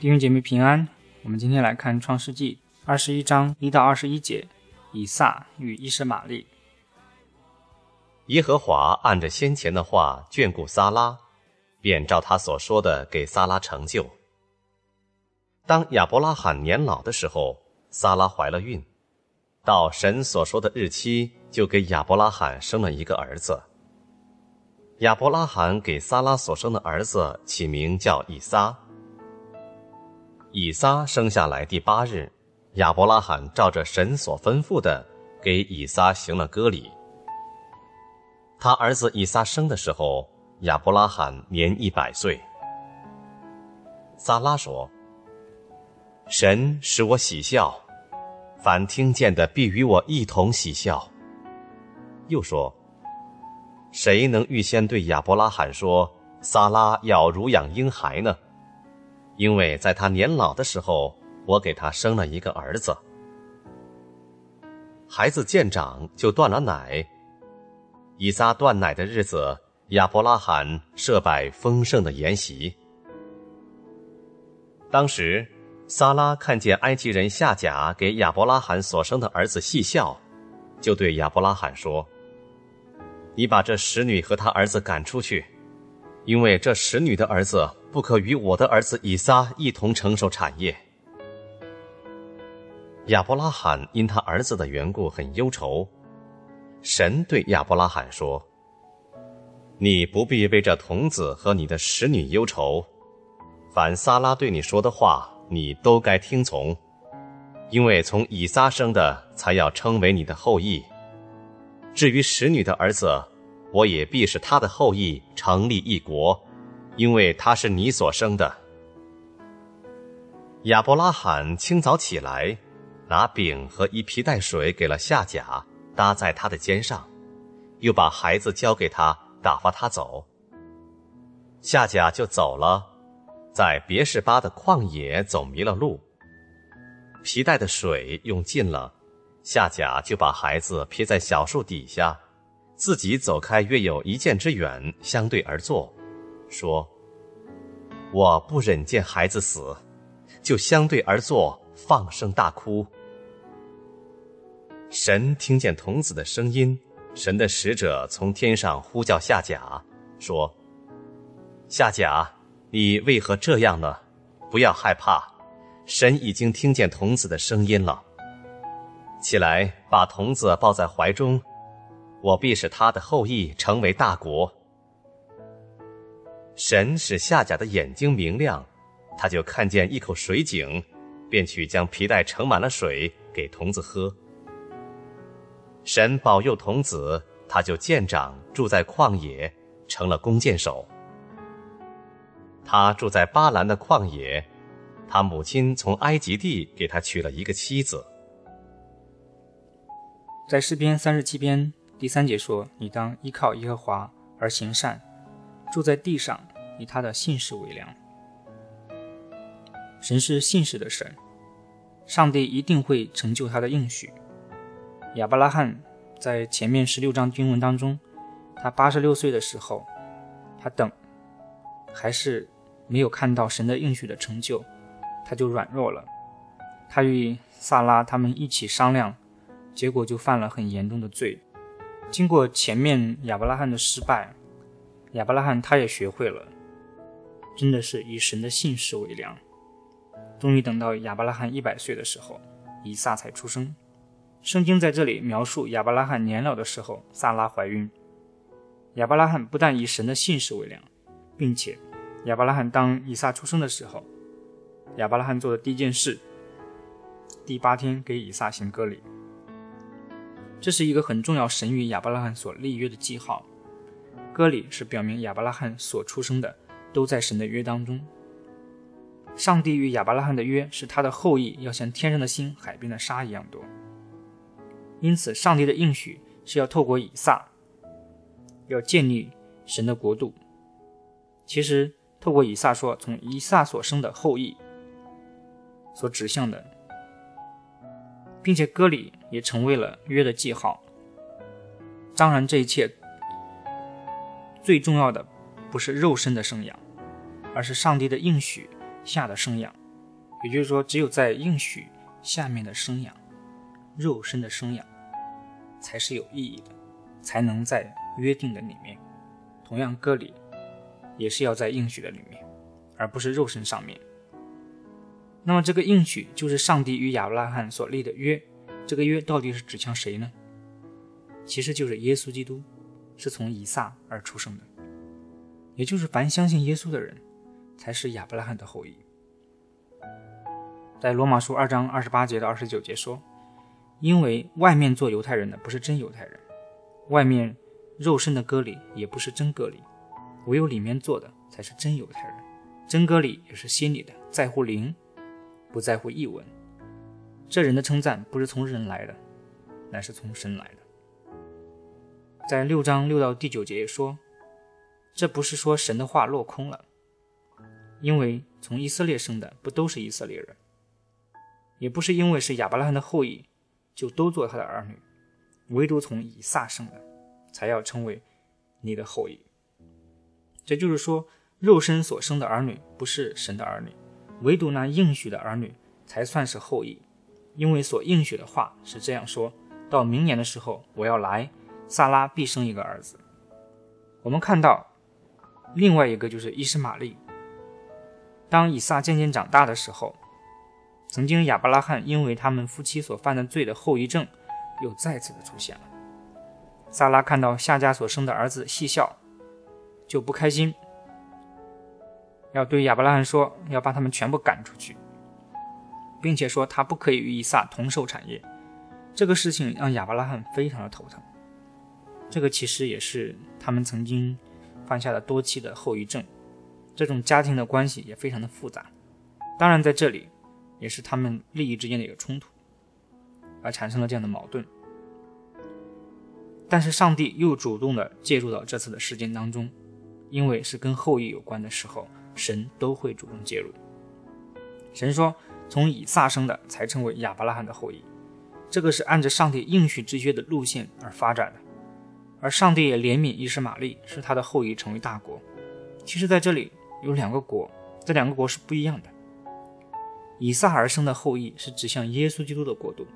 弟兄姐妹平安，我们今天来看创世纪二十一章一到二十一节，以撒与伊什玛利。耶和华按着先前的话眷顾撒拉，便照他所说的给撒拉成就。当亚伯拉罕年老的时候，撒拉怀了孕，到神所说的日期，就给亚伯拉罕生了一个儿子。亚伯拉罕给撒拉所生的儿子起名叫以撒。以撒生下来第八日，亚伯拉罕照着神所吩咐的，给以撒行了割礼。他儿子以撒生的时候，亚伯拉罕年一百岁。撒拉说。神使我喜笑，凡听见的必与我一同喜笑。又说：谁能预先对亚伯拉罕说，撒拉要乳养婴孩呢？因为在他年老的时候，我给他生了一个儿子。孩子见长就断了奶。以撒断奶的日子，亚伯拉罕设摆丰盛的筵席。当时。撒拉看见埃及人夏甲给亚伯拉罕所生的儿子戏笑，就对亚伯拉罕说：“你把这使女和他儿子赶出去，因为这使女的儿子不可与我的儿子以撒一同承受产业。”亚伯拉罕因他儿子的缘故很忧愁，神对亚伯拉罕说：“你不必为这童子和你的使女忧愁，凡撒拉对你说的话。”你都该听从，因为从以撒生的才要称为你的后裔。至于使女的儿子，我也必是他的后裔，成立一国，因为他是你所生的。亚伯拉罕清早起来，拿饼和一皮带水给了夏甲，搭在他的肩上，又把孩子交给他，打发他走。夏甲就走了。在别是巴的旷野走迷了路，皮带的水用尽了，夏甲就把孩子撇在小树底下，自己走开约有一箭之远，相对而坐，说：“我不忍见孩子死，就相对而坐，放声大哭。”神听见童子的声音，神的使者从天上呼叫夏甲，说：“夏甲。”你为何这样呢？不要害怕，神已经听见童子的声音了。起来，把童子抱在怀中，我必使他的后裔成为大国。神使夏甲的眼睛明亮，他就看见一口水井，便去将皮带盛满了水给童子喝。神保佑童子，他就见长，住在旷野，成了弓箭手。他住在巴兰的旷野，他母亲从埃及地给他娶了一个妻子。在诗篇三十七篇第三节说：“你当依靠耶和华而行善，住在地上，以他的信实为粮。”神是信实的神，上帝一定会成就他的应许。亚伯拉罕在前面十六章经文当中，他八十六岁的时候，他等，还是。没有看到神的应许的成就，他就软弱了。他与萨拉他们一起商量，结果就犯了很严重的罪。经过前面亚伯拉罕的失败，亚伯拉罕他也学会了，真的是以神的信实为粮。终于等到亚伯拉罕一百岁的时候，以撒才出生。圣经在这里描述亚伯拉罕年老的时候，萨拉怀孕。亚伯拉罕不但以神的信实为粮，并且。亚伯拉罕当以撒出生的时候，亚伯拉罕做的第一件事，第八天给以撒行割礼。这是一个很重要神与亚伯拉罕所立约的记号。割礼是表明亚伯拉罕所出生的都在神的约当中。上帝与亚伯拉罕的约是他的后裔要像天上的星、海边的沙一样多。因此，上帝的应许是要透过以撒，要建立神的国度。其实。透过以撒说，从以撒所生的后裔所指向的，并且割礼也成为了约的记号。当然，这一切最重要的不是肉身的生养，而是上帝的应许下的生养，也就是说，只有在应许下面的生养，肉身的生养，才是有意义的，才能在约定的里面。同样，割礼也是要在应许的里面，而不是肉身上面。那么，这个应许就是上帝与亚伯拉罕所立的约。这个约到底是指向谁呢？其实就是耶稣基督，是从以撒而出生的，也就是凡相信耶稣的人，才是亚伯拉罕的后裔。在罗马书二章二十八节到二十九节说：“因为外面做犹太人的不是真犹太人，外面肉身的割礼也不是真割礼，唯有里面做的才是真犹太人。真割礼也是心里的，在乎灵，不在乎译文。这人的称赞不是从人来的，乃是从神来的。”在六章六到第九节说：“这不是说神的话落空了，因为从以色列生的不都是以色列人。”也不是因为是亚伯拉罕的后裔，就都做他的儿女，唯独从以撒生的，才要称为你的后裔。这就是说，肉身所生的儿女不是神的儿女，唯独那应许的儿女才算是后裔。因为所应许的话是这样说：到明年的时候，我要来，萨拉必生一个儿子。我们看到另外一个就是伊斯玛利。当以撒渐渐长大的时候。曾经亚伯拉罕因为他们夫妻所犯的罪的后遗症，又再次的出现了。萨拉看到夏家所生的儿子细笑，就不开心，要对亚伯拉罕说，要把他们全部赶出去，并且说他不可以与以撒同受产业。这个事情让亚伯拉罕非常的头疼。这个其实也是他们曾经犯下的多期的后遗症，这种家庭的关系也非常的复杂。当然在这里。也是他们利益之间的一个冲突，而产生了这样的矛盾。但是上帝又主动的介入到这次的事件当中，因为是跟后裔有关的时候，神都会主动介入。神说：“从以撒生的才称为亚伯拉罕的后裔。”这个是按着上帝应许之约的路线而发展的。而上帝也怜悯伊斯玛利，使他的后裔成为大国。其实，在这里有两个国，这两个国是不一样的。以撒而生的后裔是指向耶稣基督的国度，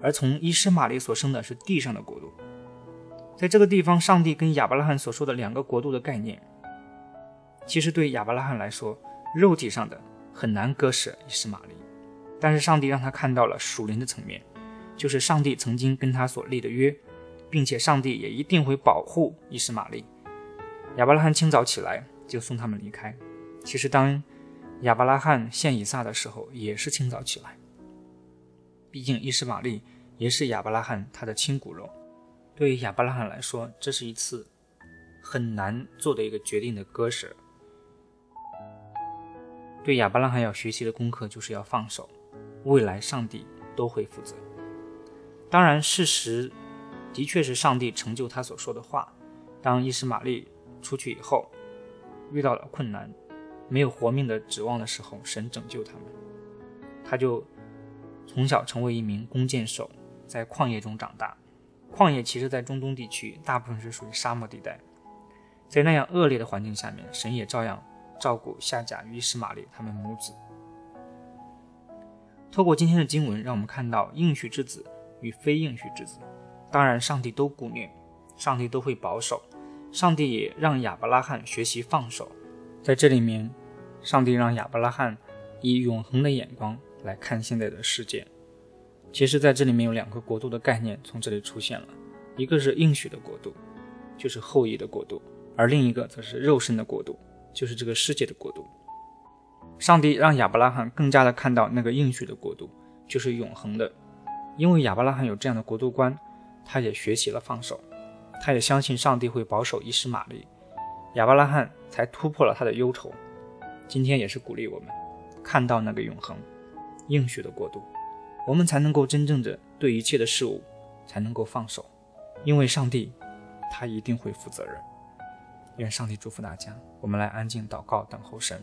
而从伊斯玛利所生的是地上的国度。在这个地方，上帝跟亚伯拉罕所说的两个国度的概念，其实对亚伯拉罕来说，肉体上的很难割舍伊斯玛利，但是上帝让他看到了属灵的层面，就是上帝曾经跟他所立的约，并且上帝也一定会保护伊斯玛利。亚伯拉罕清早起来就送他们离开。其实当。亚伯拉罕献以撒的时候也是清早起来，毕竟伊斯玛利也是亚伯拉罕他的亲骨肉。对于亚伯拉罕来说，这是一次很难做的一个决定的割舍。对亚伯拉罕要学习的功课就是要放手，未来上帝都会负责。当然，事实的确是上帝成就他所说的话。当伊斯玛利出去以后，遇到了困难。没有活命的指望的时候，神拯救他们，他就从小成为一名弓箭手，在旷野中长大。旷野其实，在中东地区大部分是属于沙漠地带，在那样恶劣的环境下面，神也照样照顾夏甲与伊斯玛利他们母子。透过今天的经文，让我们看到应许之子与非应许之子，当然上帝都顾念，上帝都会保守，上帝也让亚伯拉罕学习放手。在这里面，上帝让亚伯拉罕以永恒的眼光来看现在的世界。其实，在这里面有两个国度的概念从这里出现了，一个是应许的国度，就是后裔的国度；而另一个则是肉身的国度，就是这个世界的国度。上帝让亚伯拉罕更加的看到那个应许的国度，就是永恒的，因为亚伯拉罕有这样的国度观，他也学习了放手，他也相信上帝会保守伊斯玛利。亚伯拉罕才突破了他的忧愁，今天也是鼓励我们看到那个永恒应许的国度，我们才能够真正的对一切的事物才能够放手，因为上帝他一定会负责任。愿上帝祝福大家，我们来安静祷告，等候神。